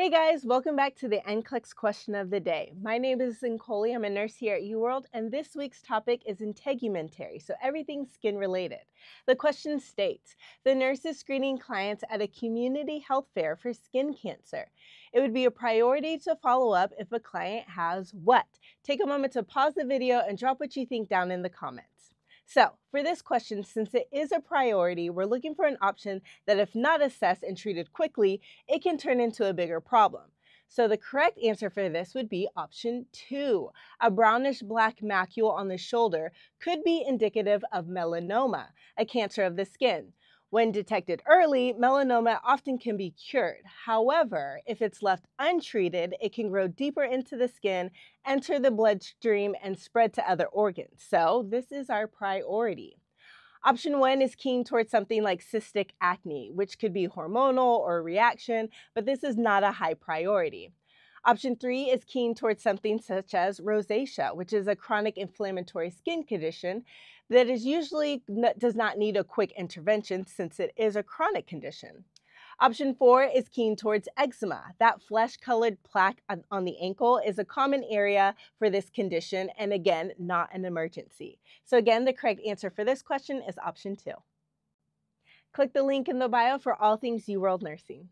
Hey guys, welcome back to the NCLEX question of the day. My name is Nkoli. I'm a nurse here at UWorld, and this week's topic is integumentary, so everything skin related. The question states The nurse is screening clients at a community health fair for skin cancer. It would be a priority to follow up if a client has what? Take a moment to pause the video and drop what you think down in the comments. So, for this question, since it is a priority, we're looking for an option that, if not assessed and treated quickly, it can turn into a bigger problem. So, the correct answer for this would be option two. A brownish black macule on the shoulder could be indicative of melanoma, a cancer of the skin. When detected early, melanoma often can be cured. However, if it's left untreated, it can grow deeper into the skin, enter the bloodstream, and spread to other organs. So, this is our priority. Option one is keen towards something like cystic acne, which could be hormonal or reaction, but this is not a high priority. Option three is keen towards something such as rosacea, which is a chronic inflammatory skin condition that is usually does not need a quick intervention since it is a chronic condition. Option four is keen towards eczema. That flesh colored plaque on the ankle is a common area for this condition and again, not an emergency. So again, the correct answer for this question is option two. Click the link in the bio for all things UWorld Nursing.